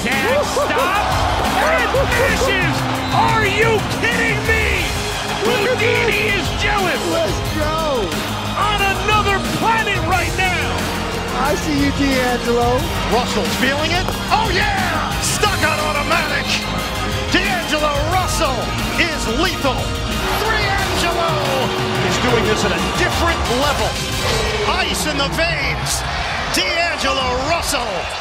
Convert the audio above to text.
Tag stop. And finishes. Are you kidding me? Houdini is jealous. Let's go. On another planet right now. I see you, D'Angelo. Russell's feeling it. Oh, yeah! Stuck on automatic. D'Angelo Russell is lethal. D'Angelo is doing this at a different level. Ice in the veins. D'Angelo Russell